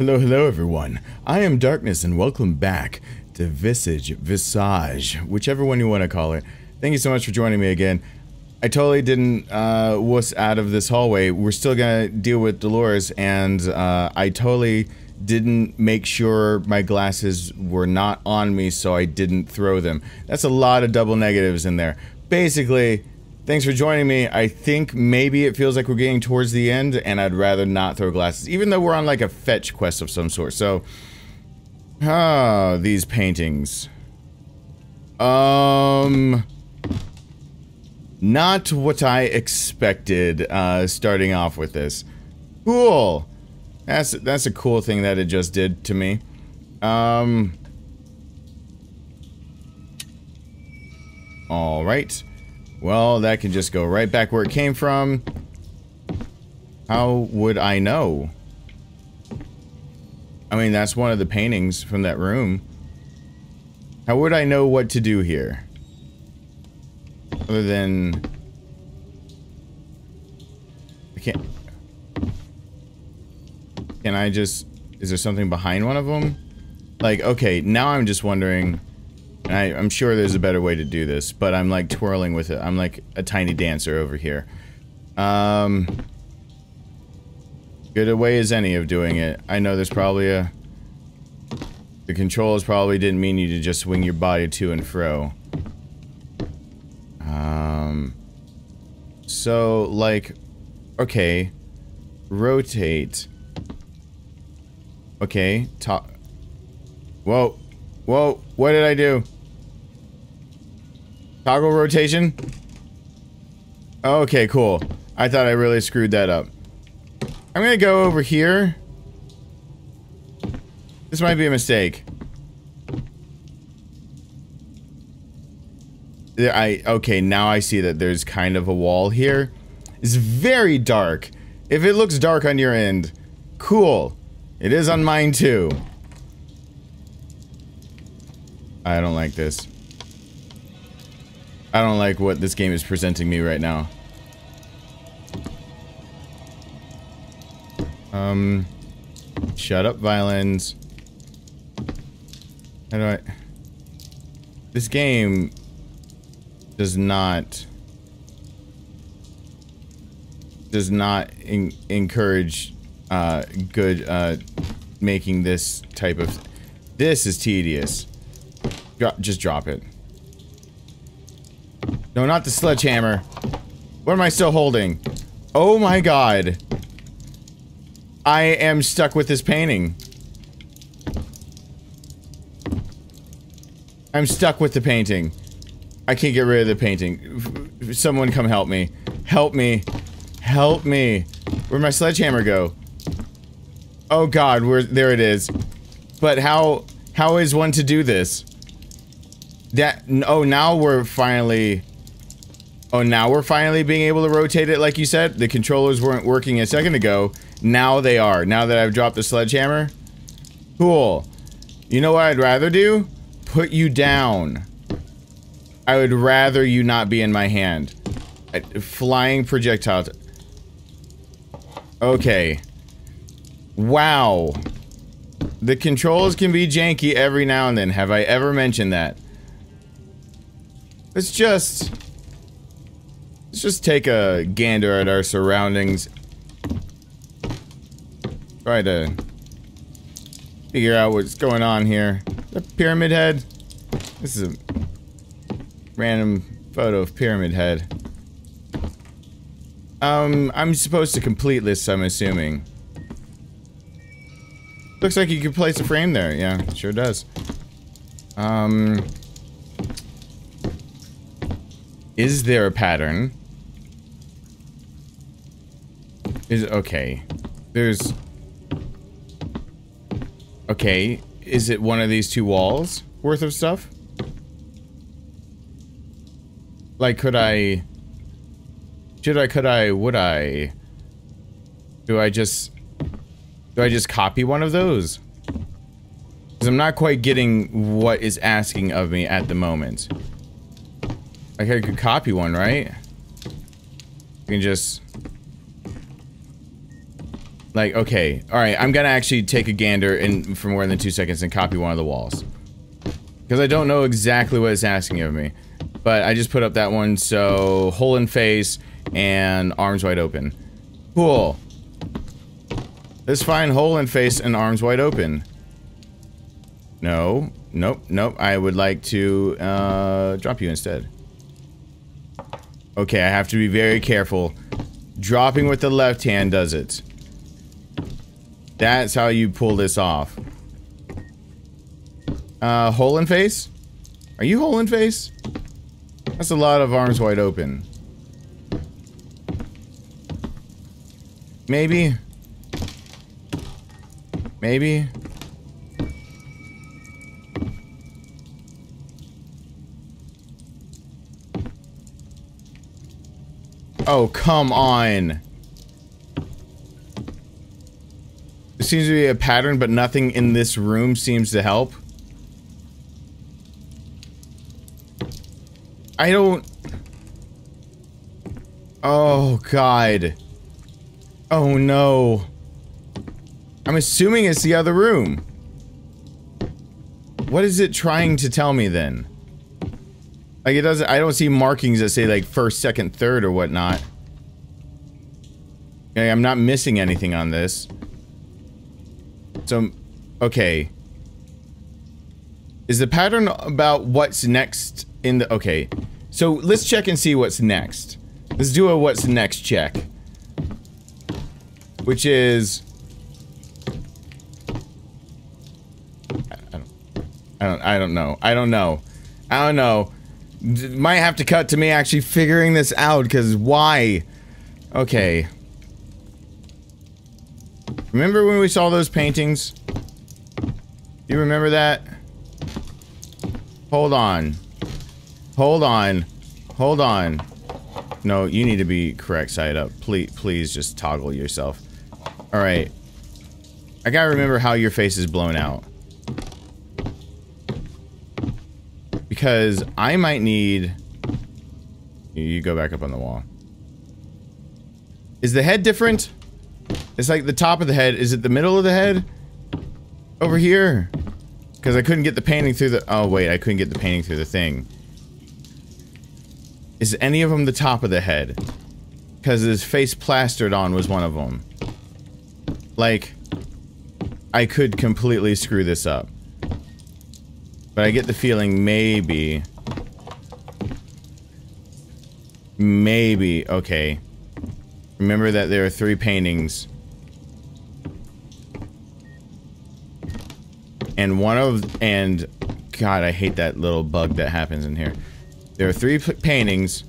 Hello, hello, everyone. I am Darkness, and welcome back to Visage, Visage, whichever one you want to call it. Thank you so much for joining me again. I totally didn't uh, wuss out of this hallway. We're still gonna deal with Dolores, and uh, I totally didn't make sure my glasses were not on me, so I didn't throw them. That's a lot of double negatives in there. Basically, Thanks for joining me. I think maybe it feels like we're getting towards the end, and I'd rather not throw glasses, even though we're on like a fetch quest of some sort. So, ah, these paintings. Um, not what I expected. Uh, starting off with this, cool. That's that's a cool thing that it just did to me. Um. All right. Well, that can just go right back where it came from. How would I know? I mean, that's one of the paintings from that room. How would I know what to do here? Other than... I can't... Can I just... Is there something behind one of them? Like, okay, now I'm just wondering... And I, I'm sure there's a better way to do this, but I'm like twirling with it. I'm like a tiny dancer over here. Um, good a way as any of doing it. I know there's probably a... The controls probably didn't mean you to just swing your body to and fro. Um, so, like, okay, rotate. Okay, top. Whoa, whoa, what did I do? Toggle rotation? Okay, cool. I thought I really screwed that up. I'm gonna go over here. This might be a mistake. I okay, now I see that there's kind of a wall here. It's very dark. If it looks dark on your end, cool. It is on mine too. I don't like this. I don't like what this game is presenting me right now. Um, shut up, violins. How do I... This game does not... Does not encourage uh, good uh, making this type of... This is tedious. Dro just drop it. No, not the sledgehammer. What am I still holding? Oh my god. I am stuck with this painting. I'm stuck with the painting. I can't get rid of the painting. Someone come help me. Help me. Help me. Where'd my sledgehammer go? Oh god, where there it is. But how how is one to do this? That oh now we're finally Oh, now we're finally being able to rotate it like you said? The controllers weren't working a second ago. Now they are. Now that I've dropped the sledgehammer. Cool. You know what I'd rather do? Put you down. I would rather you not be in my hand. Uh, flying projectiles. Okay. Wow. The controls can be janky every now and then. Have I ever mentioned that? It's just... Let's just take a gander at our surroundings. Try to figure out what's going on here. The pyramid head? This is a random photo of pyramid head. Um, I'm supposed to complete this, I'm assuming. Looks like you could place a frame there. Yeah, sure does. Um... Is there a pattern? Is okay. There's Okay, is it one of these two walls worth of stuff? Like could I should I could I would I do I just do I just copy one of those? Cuz I'm not quite getting what is asking of me at the moment. Like I could copy one, right? You can just Like, okay, all right, I'm gonna actually take a gander in for more than two seconds and copy one of the walls. Because I don't know exactly what it's asking of me. But I just put up that one, so hole in face and arms wide open. Cool. Let's find hole in face and arms wide open. No. Nope. Nope. I would like to uh, drop you instead. Okay, I have to be very careful. Dropping with the left hand does it. That's how you pull this off. Uh, hole in face? Are you hole in face? That's a lot of arms wide open. Maybe. Maybe. Oh, come on. There seems to be a pattern, but nothing in this room seems to help. I don't... Oh, God. Oh, no. I'm assuming it's the other room. What is it trying to tell me then? Like it doesn't, I don't see markings that say like first, second, third or whatnot. Okay, I'm not missing anything on this. So, okay. Is the pattern about what's next in the, okay. So let's check and see what's next. Let's do a what's next check. Which is... I don't, I don't, I don't know. I don't know. I don't know. Might have to cut to me actually figuring this out, because why? Okay. Remember when we saw those paintings? You remember that? Hold on. Hold on. Hold on. No, you need to be correct side up. Uh, please, please just toggle yourself. Alright. I gotta remember how your face is blown out. Because I might need... You go back up on the wall. Is the head different? It's like the top of the head. Is it the middle of the head? Over here? Because I couldn't get the painting through the... Oh, wait. I couldn't get the painting through the thing. Is any of them the top of the head? Because his face plastered on was one of them. Like, I could completely screw this up. But I get the feeling maybe... Maybe, okay. Remember that there are three paintings. And one of... And... God, I hate that little bug that happens in here. There are three paintings.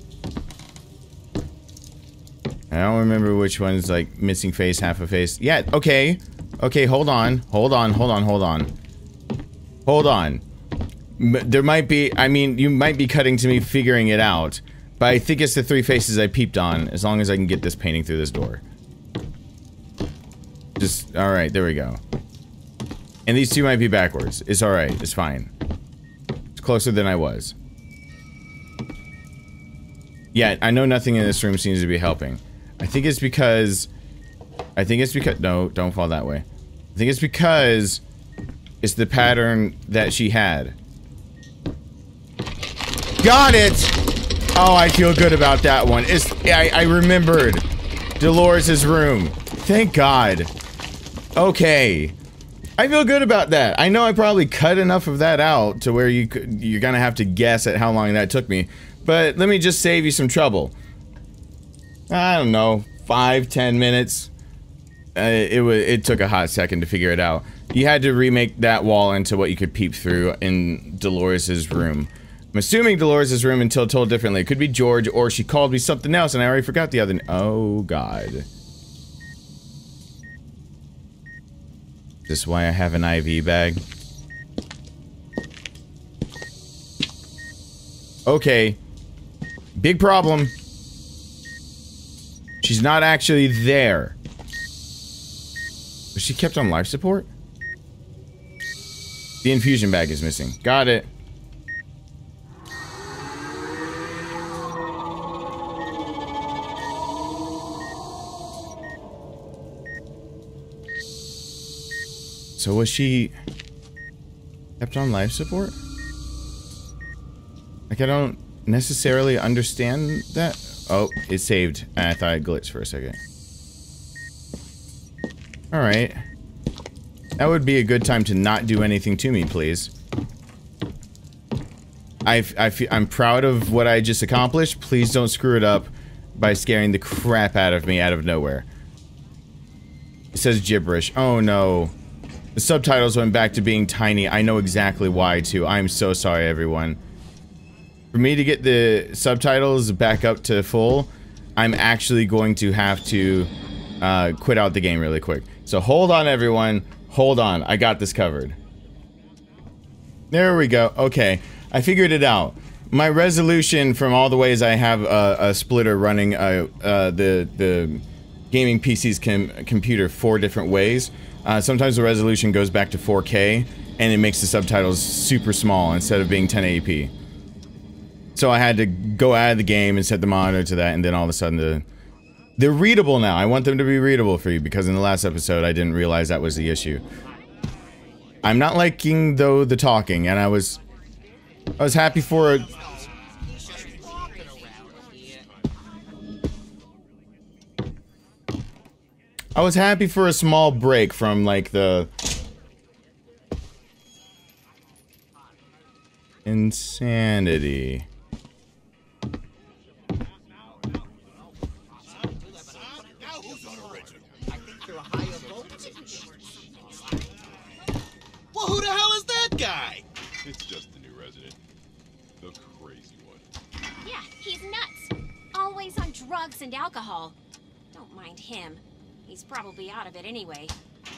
I don't remember which one's like missing face, half a face. Yeah, okay. Okay, hold on. Hold on, hold on, hold on. Hold on. There might be, I mean, you might be cutting to me figuring it out. But I think it's the three faces I peeped on, as long as I can get this painting through this door. Just, alright, there we go. And these two might be backwards. It's alright, it's fine. It's closer than I was. Yeah, I know nothing in this room seems to be helping. I think it's because... I think it's because... No, don't fall that way. I think it's because... It's the pattern that she had. Got it! Oh, I feel good about that one. It's, I, I remembered Dolores' room. Thank God. Okay. I feel good about that. I know I probably cut enough of that out to where you could, you're gonna have to guess at how long that took me. But let me just save you some trouble. I don't know, five, ten minutes. Uh, it was. It took a hot second to figure it out. You had to remake that wall into what you could peep through in Dolores's room. I'm assuming Dolores's room until told differently. It could be George, or she called me something else, and I already forgot the other. Oh God. This why I have an IV bag? Okay. Big problem. She's not actually there. Was she kept on life support? The infusion bag is missing. Got it. So was she kept on life support? Like I don't necessarily understand that. Oh, it saved. I thought I glitched for a second. Alright. That would be a good time to not do anything to me, please. I, I I'm proud of what I just accomplished. Please don't screw it up by scaring the crap out of me out of nowhere. It says gibberish. Oh no. The subtitles went back to being tiny. I know exactly why too. I'm so sorry everyone. For me to get the subtitles back up to full, I'm actually going to have to uh, quit out the game really quick. So hold on everyone. Hold on. I got this covered. There we go. Okay. I figured it out. My resolution from all the ways I have a, a splitter running uh, uh, the the gaming PC's com computer four different ways. Uh, sometimes the resolution goes back to 4K and it makes the subtitles super small instead of being 1080p. So I had to go out of the game and set the monitor to that, and then all of a sudden the they're readable now. I want them to be readable for you because in the last episode I didn't realize that was the issue. I'm not liking though the talking, and I was I was happy for a I was happy for a small break from like the insanity. Well, who the hell is that guy? It's just the new resident. The crazy one. Yeah, he's nuts. Always on drugs and alcohol. Don't mind him. He's probably out of it anyway.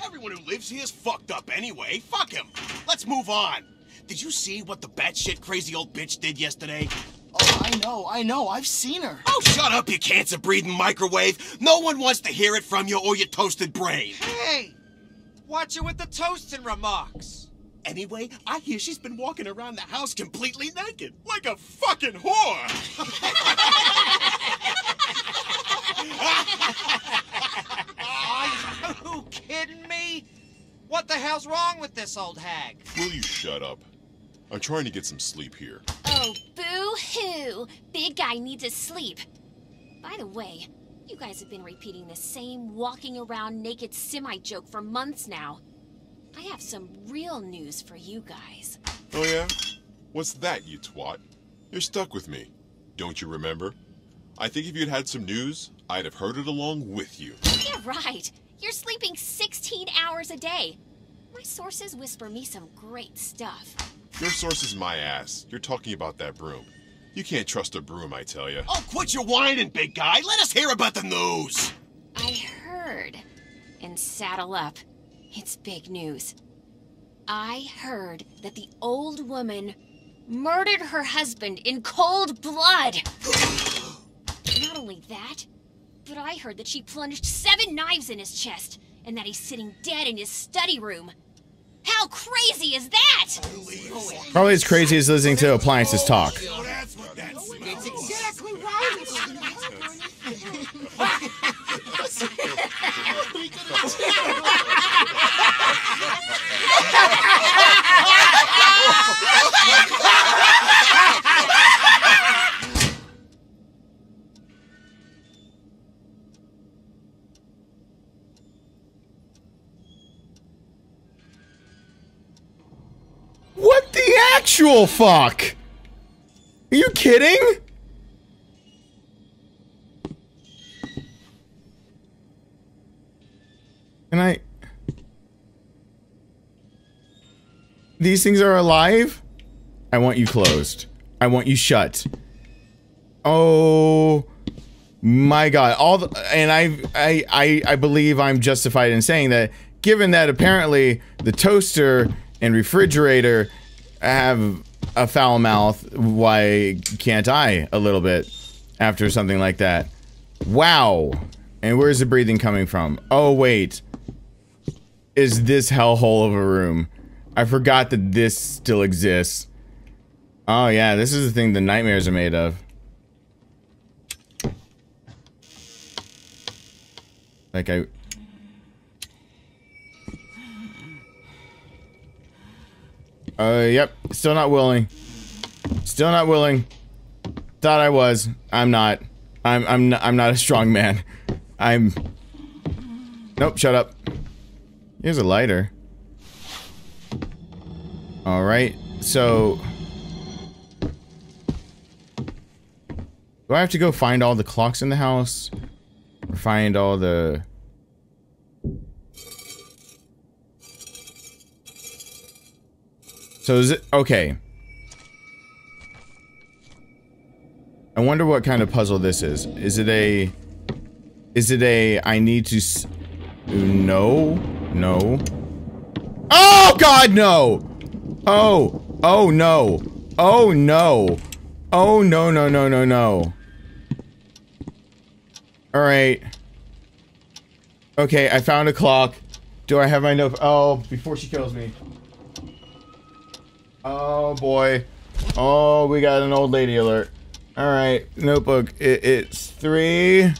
Everyone who lives here is fucked up anyway. Fuck him. Let's move on. Did you see what the batshit crazy old bitch did yesterday? Oh, I know, I know. I've seen her. Oh, shut up, you cancer-breathing microwave. No one wants to hear it from you or your toasted brain. Hey! Watch it with the toasting remarks. Anyway, I hear she's been walking around the house completely naked, like a fucking whore. Are you kidding me? What the hell's wrong with this old hag? Will you shut up? I'm trying to get some sleep here. Oh, boo-hoo! Big guy needs his sleep. By the way, you guys have been repeating the same walking around naked semi joke for months now. I have some real news for you guys. Oh yeah? What's that, you twat? You're stuck with me. Don't you remember? I think if you'd had some news, I'd have heard it along with you. Yeah, right. You're sleeping 16 hours a day. My sources whisper me some great stuff. Your source is my ass. You're talking about that broom. You can't trust a broom, I tell you. Oh, quit your whining, big guy. Let us hear about the news. I heard. And saddle up. It's big news. I heard that the old woman murdered her husband in cold blood. Not only that, but I heard that she plunged seven knives in his chest and that he's sitting dead in his study room. How crazy is that? Probably as crazy as listening to appliances talk. It's exactly right. What the actual fuck? Are you kidding? Can I... These things are alive? I want you closed. I want you shut. Oh my god. All the, and I, I I I believe I'm justified in saying that given that apparently the toaster and refrigerator have a foul mouth, why can't I a little bit after something like that? Wow. And where's the breathing coming from? Oh wait. Is this hellhole of a room? I forgot that this still exists. Oh yeah, this is the thing the nightmares are made of. Like I... Uh, yep. Still not willing. Still not willing. Thought I was. I'm not. I'm I'm not, I'm not a strong man. I'm. Nope. Shut up. Here's a lighter. All right. So. Do I have to go find all the clocks in the house? Or find all the... So is it... Okay. I wonder what kind of puzzle this is. Is it a... Is it a... I need to... S no. No. Oh, God, no! Oh. Oh, no. Oh, no. Oh, no, no, no, no, no. Alright. Okay, I found a clock. Do I have my note? Oh, before she kills me. Oh, boy. Oh, we got an old lady alert. Alright, notebook. It, it's 3...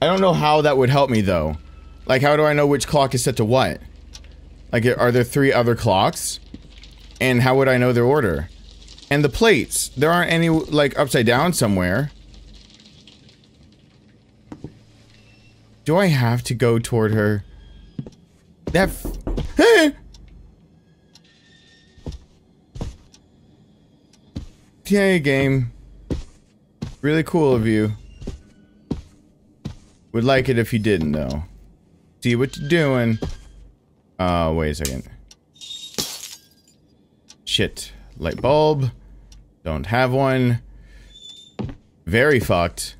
I don't know how that would help me, though. Like, how do I know which clock is set to what? Like, are there three other clocks? And how would I know their order? And the plates. There aren't any, like, upside down somewhere. Do I have to go toward her? That Okay, game. Really cool of you. Would like it if you didn't, though. See what you're doing. Uh, wait a second. Shit. Light bulb. Don't have one. Very fucked.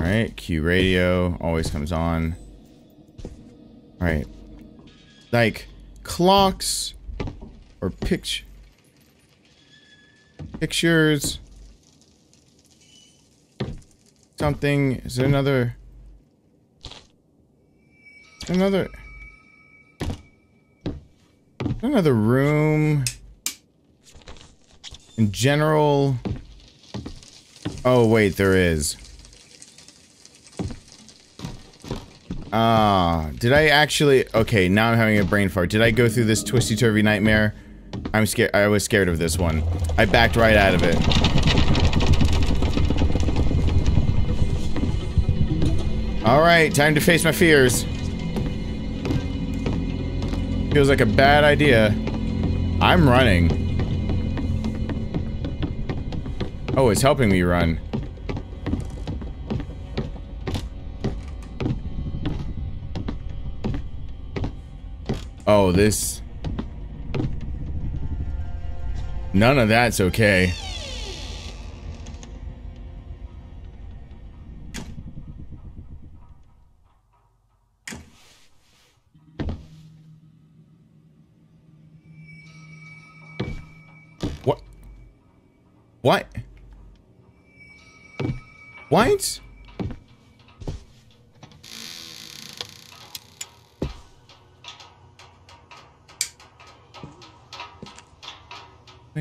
Alright, Q radio always comes on. Alright. Like, clocks or picture pictures. Something. Is there another another another room? In general. Oh wait there is Ah, did I actually... Okay, now I'm having a brain fart. Did I go through this twisty-turvy nightmare? I'm scared. I was scared of this one. I backed right out of it. Alright, time to face my fears. Feels like a bad idea. I'm running. Oh, it's helping me run. Oh, this... None of that's okay. What? What? What?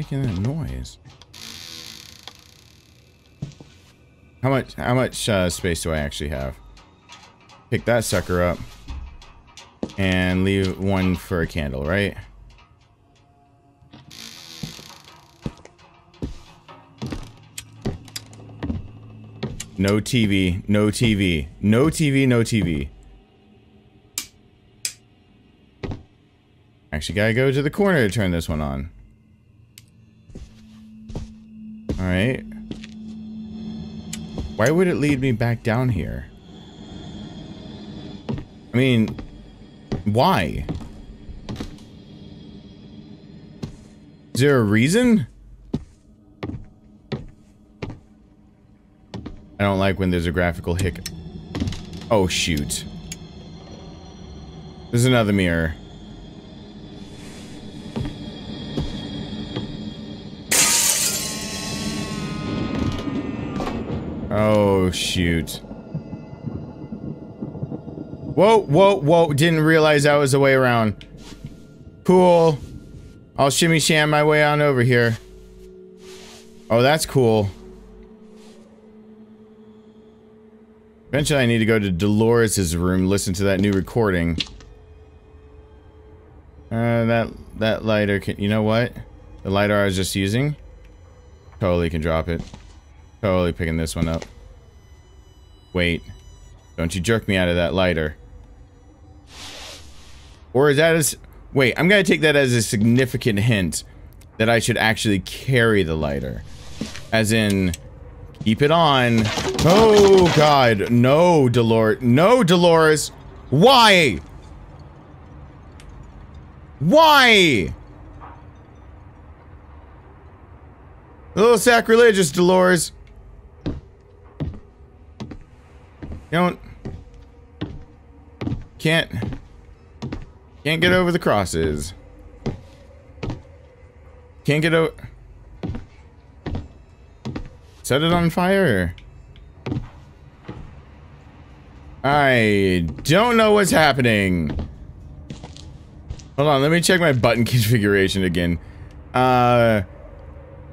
Making that noise? How much how much uh, space do I actually have? Pick that sucker up. And leave one for a candle, right? No TV, no TV, no TV, no TV. Actually gotta go to the corner to turn this one on. Alright. Why would it lead me back down here? I mean, why? Is there a reason? I don't like when there's a graphical hic. Oh, shoot. There's another mirror. Oh, shoot. Whoa, whoa, whoa. Didn't realize that was the way around. Cool. I'll shimmy sham my way on over here. Oh, that's cool. Eventually I need to go to Dolores' room, listen to that new recording. Uh, that, that lighter can, you know what? The lighter I was just using? Totally can drop it. Totally picking this one up. Wait. Don't you jerk me out of that lighter. Or is that as... Wait, I'm gonna take that as a significant hint that I should actually carry the lighter. As in, keep it on. Oh, God. No, Dolores. No, Dolores. Why? Why? A little sacrilegious, Dolores. You don't... Can't... Can't get over the crosses. Can't get over... Set it on fire. I don't know what's happening. Hold on, let me check my button configuration again. Uh,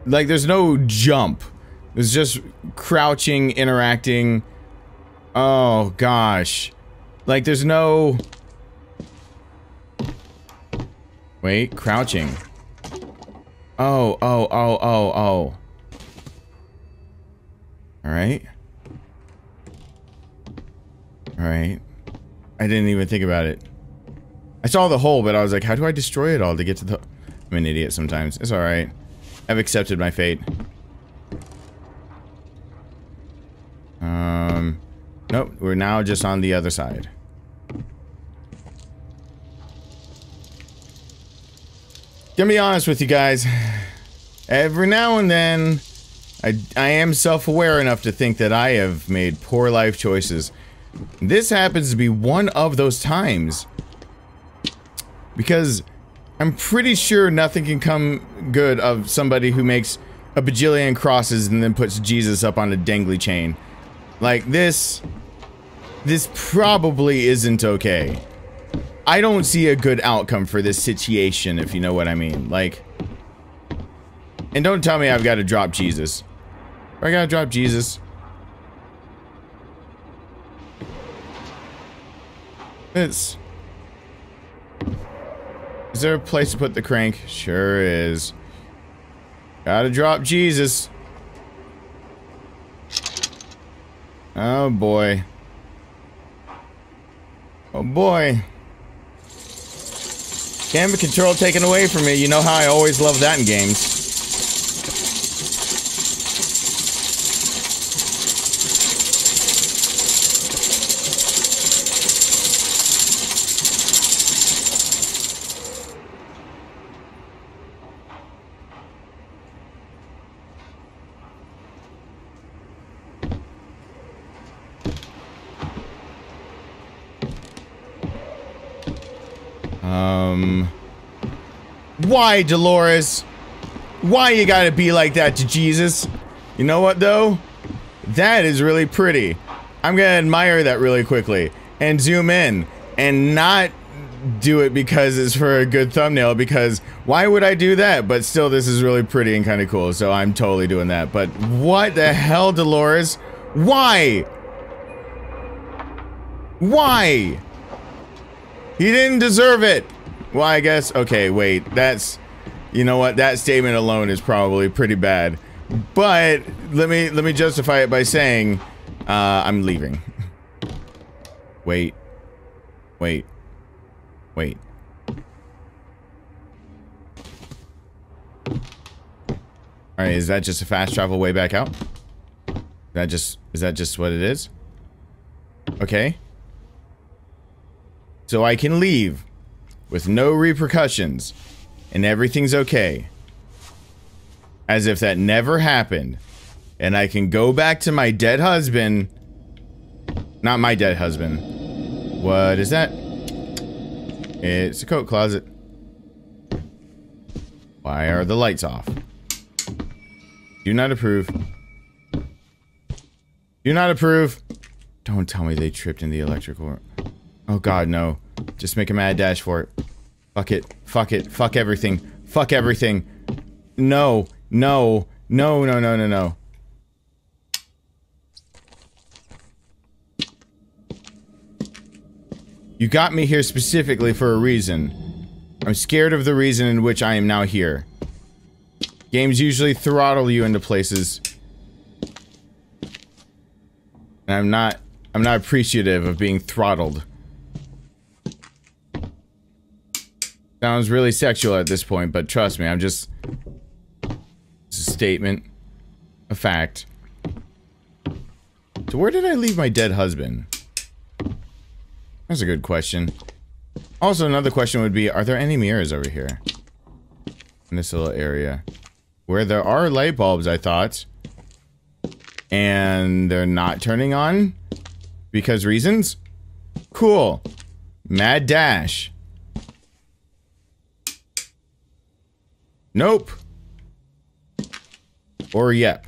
like there's no jump. There's just crouching, interacting. Oh gosh. Like there's no... Wait, crouching. Oh, oh, oh, oh, oh. Alright. Alright. I didn't even think about it. I saw the hole, but I was like, how do I destroy it all to get to the... I'm an idiot sometimes. It's alright. I've accepted my fate. Um... Nope, we're now just on the other side. Gonna be honest with you guys. Every now and then, I, I am self-aware enough to think that I have made poor life choices. This happens to be one of those times. Because I'm pretty sure nothing can come good of somebody who makes a bajillion crosses and then puts Jesus up on a dangly chain. Like this, this probably isn't okay. I don't see a good outcome for this situation, if you know what I mean. Like, and don't tell me I've got to drop Jesus. I gotta drop Jesus. It's... Is there a place to put the crank? Sure is. Gotta drop Jesus. Oh boy. Oh boy. Camera control taken away from me. You know how I always love that in games. Why, Dolores? Why you gotta be like that to Jesus? You know what, though? That is really pretty. I'm gonna admire that really quickly. And zoom in. And not do it because it's for a good thumbnail because why would I do that? But still, this is really pretty and kind of cool, so I'm totally doing that. But what the hell, Dolores? Why? Why? He didn't deserve it. Well, I guess, okay, wait, that's, you know what, that statement alone is probably pretty bad. But, let me, let me justify it by saying, uh, I'm leaving. wait. Wait. Wait. Alright, is that just a fast travel way back out? Is that just, is that just what it is? Okay. So I can leave with no repercussions and everything's okay. As if that never happened. And I can go back to my dead husband. Not my dead husband. What is that? It's a coat closet. Why are the lights off? Do not approve. Do not approve. Don't tell me they tripped in the electrical. Oh god, no. Just make a mad dash for it. Fuck it. Fuck it. Fuck everything. Fuck everything. No. No. No, no, no, no, no. You got me here specifically for a reason. I'm scared of the reason in which I am now here. Games usually throttle you into places. And I'm not I'm not appreciative of being throttled. Sounds really sexual at this point, but trust me, I'm just it's a statement. A fact. So where did I leave my dead husband? That's a good question. Also, another question would be, are there any mirrors over here? In this little area. Where there are light bulbs, I thought. And they're not turning on? Because reasons? Cool. Mad dash. Nope. Or yep.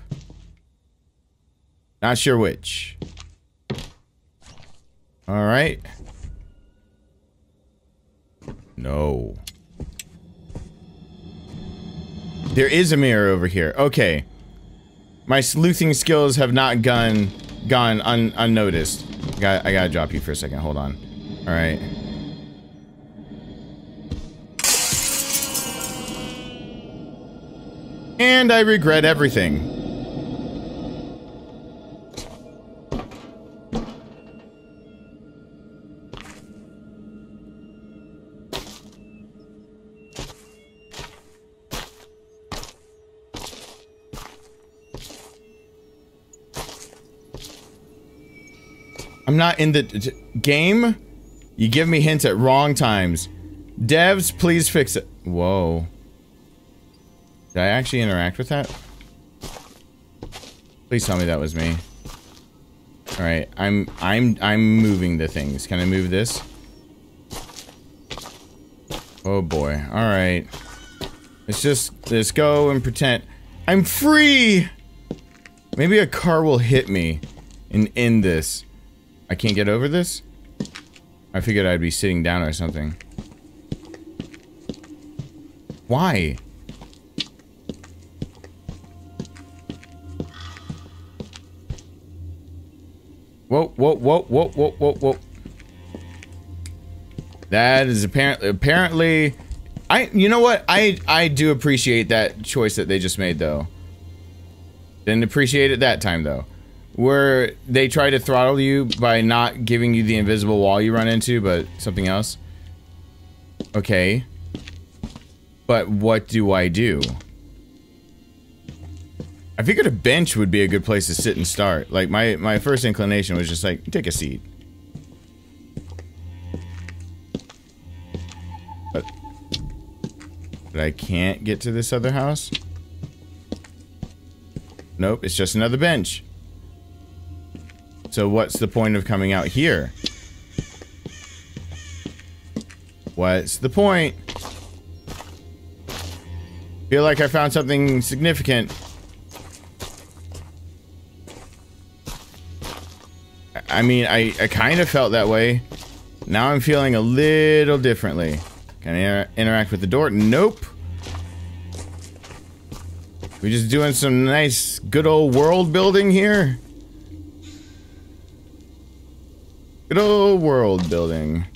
Not sure which. Alright. No. There is a mirror over here. Okay. My sleuthing skills have not gone gone un unnoticed. Got I gotta drop you for a second. Hold on. Alright. And I regret everything. I'm not in the game. You give me hints at wrong times. Devs, please fix it. Whoa. Did I actually interact with that? Please tell me that was me. All right, I'm I'm I'm moving the things. Can I move this? Oh boy. All right. Let's just let's go and pretend I'm free. Maybe a car will hit me and end this. I can't get over this? I figured I'd be sitting down or something. Why? Whoa, whoa, whoa, whoa, whoa, whoa, whoa. That is apparently, apparently, I, you know what? I, I do appreciate that choice that they just made though. Didn't appreciate it that time though. Where they try to throttle you by not giving you the invisible wall you run into, but something else. Okay. But what do I do? I figured a bench would be a good place to sit and start. Like, my, my first inclination was just like, take a seat. But... But I can't get to this other house? Nope, it's just another bench. So what's the point of coming out here? What's the point? Feel like I found something significant. I mean, I, I kind of felt that way. Now I'm feeling a little differently. Can I inter interact with the door? Nope. We're just doing some nice, good old world building here? Good old world building.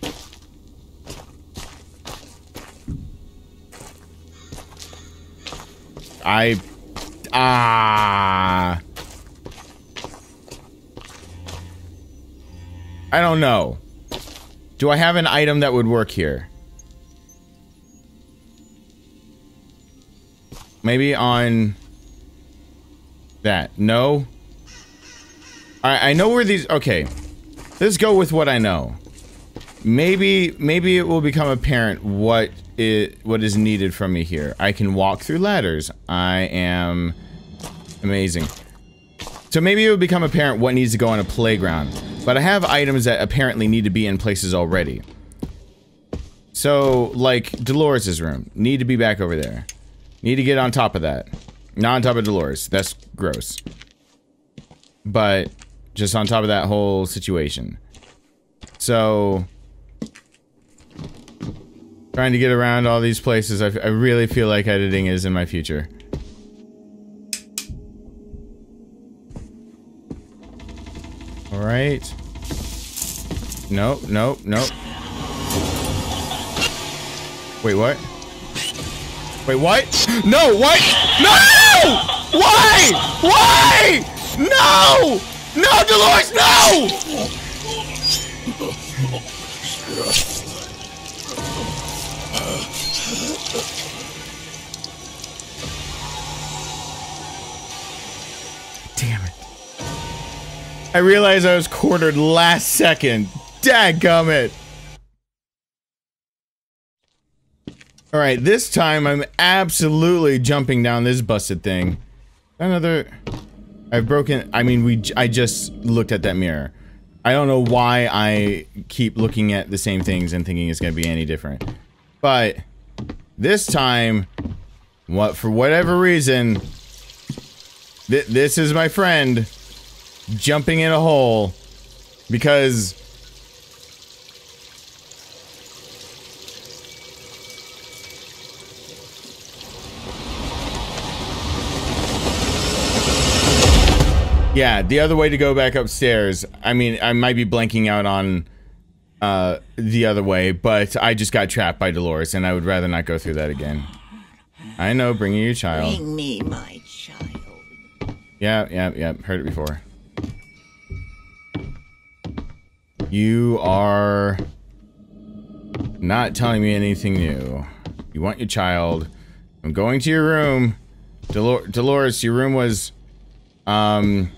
I... Ah... I don't know. Do I have an item that would work here? Maybe on that. No. I I know where these okay. Let's go with what I know. Maybe maybe it will become apparent what it what is needed from me here. I can walk through ladders. I am amazing. So maybe it will become apparent what needs to go on a playground. But I have items that apparently need to be in places already. So, like Dolores' room. Need to be back over there. Need to get on top of that. Not on top of Dolores. That's gross. But just on top of that whole situation. So, trying to get around all these places, I, I really feel like editing is in my future. All right. Nope, nope, nope. Wait, what? Wait, what? No, what? No! Why? Why? No! No, Dolores, no! I realized I was quartered last second. Dadgummit. Alright, this time I'm absolutely jumping down this busted thing. Another... I've broken... I mean, we. I just looked at that mirror. I don't know why I keep looking at the same things and thinking it's going to be any different. But... This time... What, for whatever reason... Th this is my friend... Jumping in a hole. Because... Yeah, the other way to go back upstairs. I mean, I might be blanking out on uh, the other way, but I just got trapped by Dolores, and I would rather not go through that again. I know, bringing your child. Bring me my child. Yeah, yeah, yeah. Heard it before. You are not telling me anything new. You want your child. I'm going to your room. Dolor Dolores, your room was, um,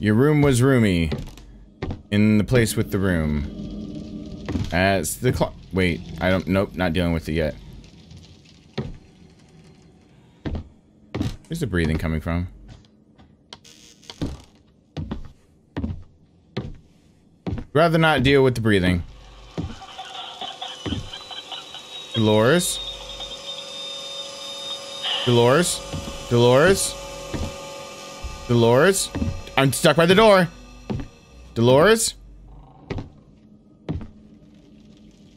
your room was roomy. In the place with the room. As the clock. Wait, I don't. Nope, not dealing with it yet. Where's the breathing coming from? Rather not deal with the breathing. Dolores? Dolores? Dolores? Dolores? I'm stuck by the door. Dolores?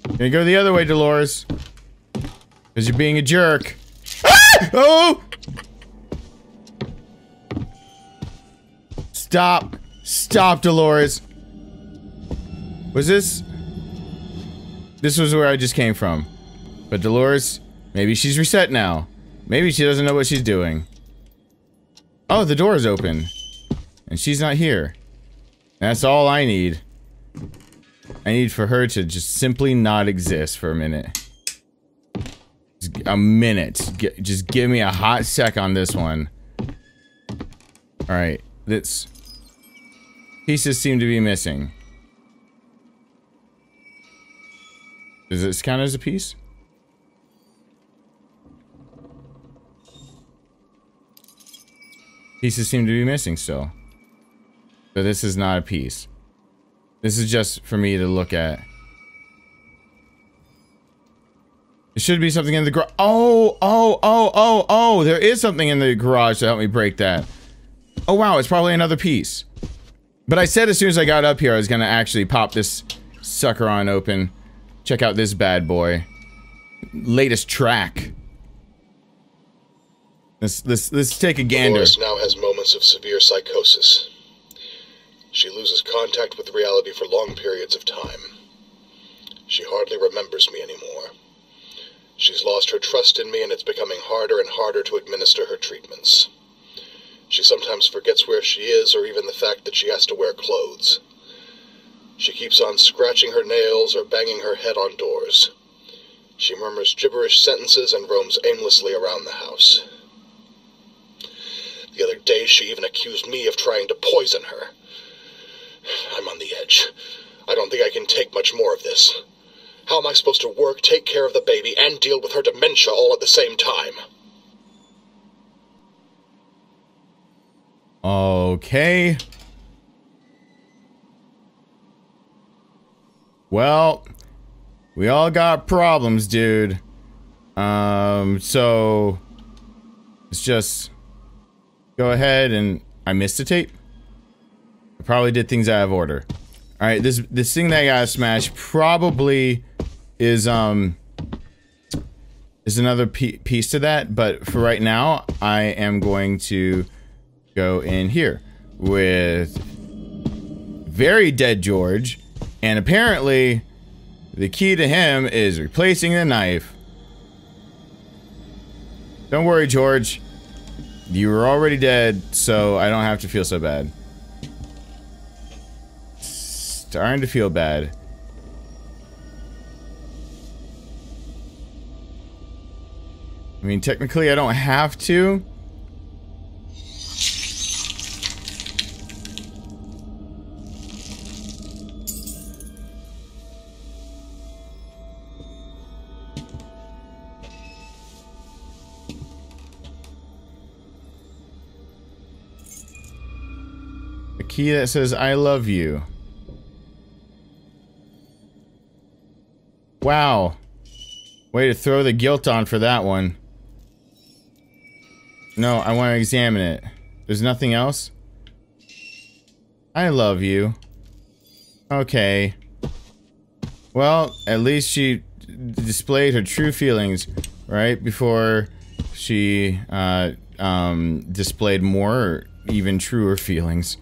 Gonna go the other way, Dolores. Because you're being a jerk. Ah! Oh! Stop. Stop, Dolores. Was this... This was where I just came from. But Dolores, maybe she's reset now. Maybe she doesn't know what she's doing. Oh, the door is open. And she's not here. That's all I need. I need for her to just simply not exist for a minute. A minute. Just give me a hot sec on this one. Alright, this... Pieces seem to be missing. Does this count as a piece? Pieces seem to be missing still. So this is not a piece. This is just for me to look at. It should be something in the garage. Oh, oh, oh, oh, oh, there is something in the garage to help me break that. Oh wow, it's probably another piece. But I said as soon as I got up here, I was gonna actually pop this sucker on open. Check out this bad boy. Latest track. Let's, let's, let's take a gander. Dolores now has moments of severe psychosis. She loses contact with reality for long periods of time. She hardly remembers me anymore. She's lost her trust in me, and it's becoming harder and harder to administer her treatments. She sometimes forgets where she is, or even the fact that she has to wear clothes. She keeps on scratching her nails or banging her head on doors. She murmurs gibberish sentences and roams aimlessly around the house. The other day, she even accused me of trying to poison her. I'm on the edge. I don't think I can take much more of this. How am I supposed to work, take care of the baby, and deal with her dementia all at the same time? Okay. Well, we all got problems, dude. Um, so let's just go ahead and I missed a tape. I probably did things out of order. All right, this this thing that I gotta smash probably is um is another piece to that, but for right now, I am going to go in here with very dead George, and apparently The key to him is replacing the knife. Don't worry, George. You were already dead, so I don't have to feel so bad. Starting to feel bad. I mean, technically I don't have to. Key that says I love you. Wow. Way to throw the guilt on for that one. No, I want to examine it. There's nothing else? I love you. Okay. Well, at least she displayed her true feelings right before she uh, um, displayed more even truer feelings.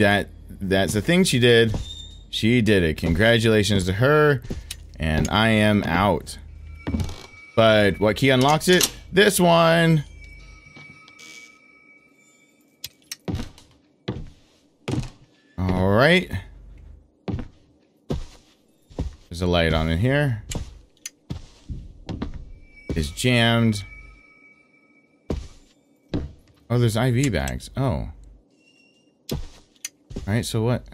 That that's the thing she did. She did it. Congratulations to her. And I am out. But what key unlocks it? This one. All right. There's a light on in here. It's jammed. Oh, there's IV bags. Oh. Alright, so what?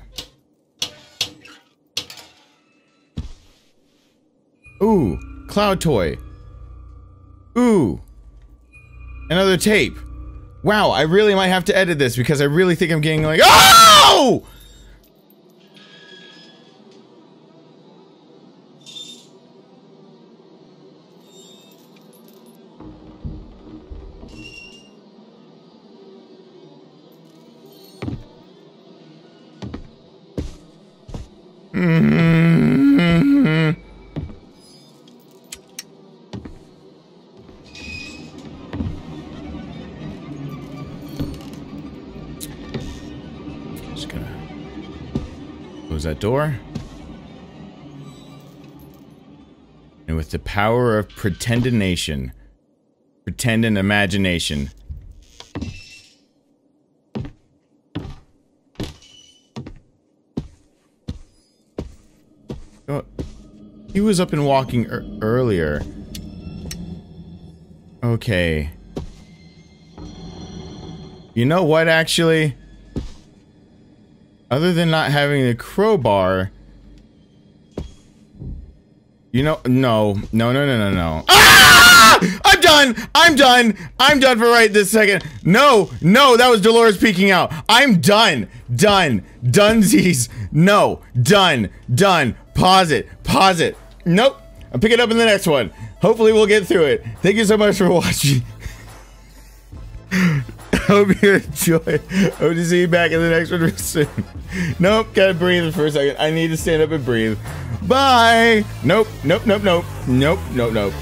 Ooh, cloud toy. Ooh. Another tape. Wow, I really might have to edit this because I really think I'm getting like Oh! Door. And with the power of pretendination, pretend and imagination. Oh, he was up and walking er earlier. Okay. You know what, actually? Other than not having the crowbar... You know, no, no, no, no, no, no. Ah! I'm done! I'm done! I'm done for right this second. No, no, that was Dolores peeking out. I'm done. Done. Dunsies. No. Done. Done. Pause it. Pause it. Nope. I'll pick it up in the next one. Hopefully we'll get through it. Thank you so much for watching. Hope you enjoy. Hope to see you back in the next one soon. Nope, gotta breathe for a second. I need to stand up and breathe. Bye. Nope, nope, nope, nope. Nope, nope, nope.